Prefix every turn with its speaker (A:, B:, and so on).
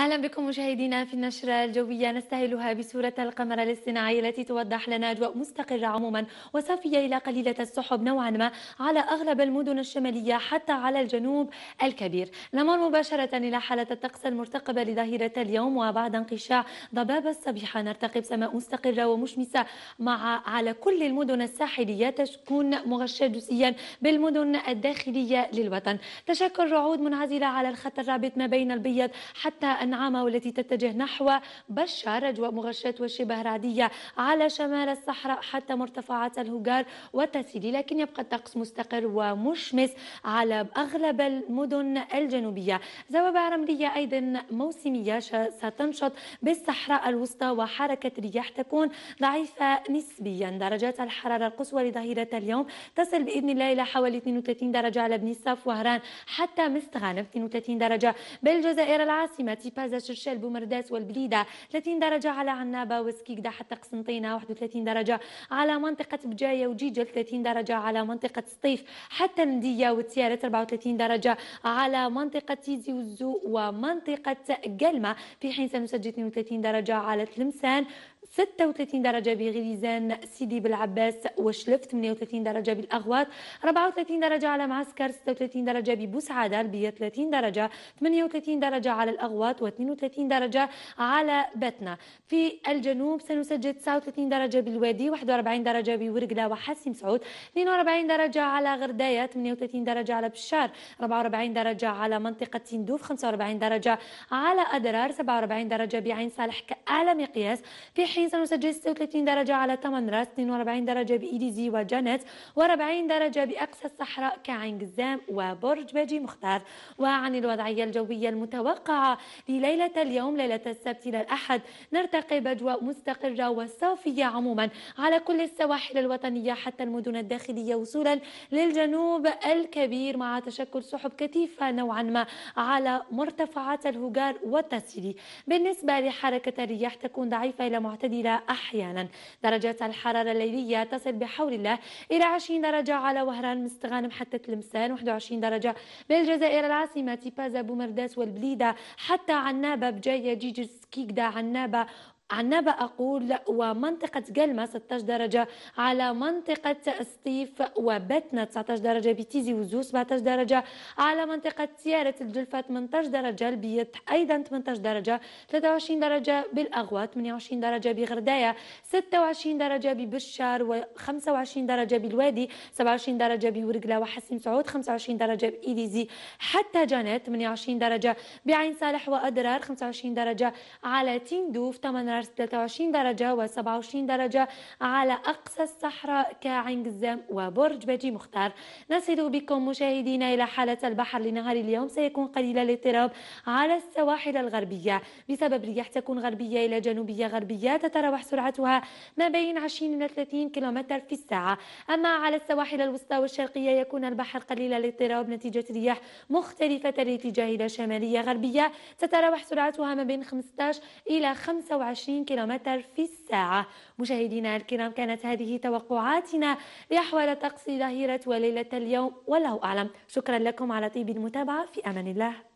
A: أهلا بكم مشاهدينا في النشرة الجوية. نستهلها بصورة القمر الاصطناعي التي توضح لنا أجواء مستقرة عموما وصافية إلى قليلة السحب نوعا ما على أغلب المدن الشمالية حتى على الجنوب الكبير. نمر مباشرة إلى حالة الطقس المرتقبة لظهيرة اليوم وبعد انقشاع ضباب الصبيحة. نرتقب سماء مستقرة ومشمسة مع على كل المدن الساحلية تكون مغشاة جزئيا بالمدن الداخلية للوطن. تشكل رعود منعزلة على الخط الرابط ما بين البيض حتى النعامة والتي تتجه نحو بشار أجواء مغشاة وشبه رعدية على شمال الصحراء حتى مرتفعات الهجار والتسيلي لكن يبقى الطقس مستقر ومشمس على أغلب المدن الجنوبية. زوابع رملية أيضا موسمية ستنشط بالصحراء الوسطى وحركة رياح تكون ضعيفة نسبيا. درجات الحرارة القصوى لظهيرة اليوم تصل بإذن الله إلى حوالي 32 درجة على بني الصف وهران حتى مستغانم. 32 درجة بالجزائر العاصمة. بازا شرشال بومرداس والبليدة 30 درجة على عنابة وسكيكدا حتى قسنطينة 31 درجة على منطقة بجاية وجيجل 30 درجة على منطقة سطيف حتى ندية وتيارة 34 درجة على منطقة تيزي وزو ومنطقة قلمة. في حين سنسجل 32 درجة على تلمسان 36 درجة بغليزان سيدي بالعباس وشلف 38 درجة بالأغواط 34 درجة على معسكر 36 درجة ببوسعادة البية 30 درجة 38 درجة على الأغواط و32 درجة على بتنا في الجنوب سنسجل 39 درجة بالوادي 41 درجة بورقلة وحاسم سعود 42 درجة على غرداية 38 درجة على بشار 44 درجة على منطقة تندوف 45 درجة على أدرار 47 درجة بعين صالح كأعلى مقياس في حين سنسجل 36 درجة على تمنراس 42 درجة بإيديزي وجانت و40 درجة بأقصى الصحراء كعين قزام وبرج باجي مختار. وعن الوضعية الجوية المتوقعة لليلة اليوم ليلة السبت إلى الأحد نرتقب أجواء مستقرة وصافية عموما. على كل السواحل الوطنية حتى المدن الداخلية وصولا للجنوب الكبير مع تشكل سحب كثيفة نوعا ما على مرتفعات الهجار والتسيلي بالنسبة لحركة الرياح تكون ضعيفة إلى معتدلة أحيانا. درجات الحرارة الليلية تصل بحول الله إلى 20 درجة على وهران مستغانم حتى تلمسان 21 درجة بالجزائر العاصمة تيبازا بومرداس والبليدة حتى عنابة بجاية جيجس كيكدا عنابة عنابة أقول ومنطقة قلمة 16 درجة على منطقة سطيف وبتنا 19 درجة بتيزي وزو 17 درجة على منطقة سيارة الجلفة 18 درجة البيت أيضا 18 درجة 23 درجة بالأغوى 28 درجة بغرداية 26 درجة ببشار و25 درجة بالوادي 27 درجة بورقلة وحسن سعود 25 درجة بإيليزي حتى جانت 28 درجة بعين صالح وأدرار 25 درجة على تندوف 8 23 درجة و27 درجة على أقصى الصحراء كعين قزام وبرج باجي مختار. نصل بكم مشاهدينا إلى حالة البحر لنهار اليوم. سيكون قليل الاضطراب على السواحل الغربية. بسبب رياح تكون غربية إلى جنوبية غربية تتراوح سرعتها ما بين 20 إلى 30 كم في الساعة. أما على السواحل الوسطى والشرقية يكون البحر قليل الاضطراب نتيجة رياح مختلفة الاتجاه إلى شمالية غربية تتراوح سرعتها ما بين 15 إلى 25 20 كيلومتر في الساعة. مشاهدينا الكرام كانت هذه توقعاتنا لأحوال طقس ظهيرة وليلة اليوم والله أعلم. شكرا لكم على طيب المتابعة في أمان الله.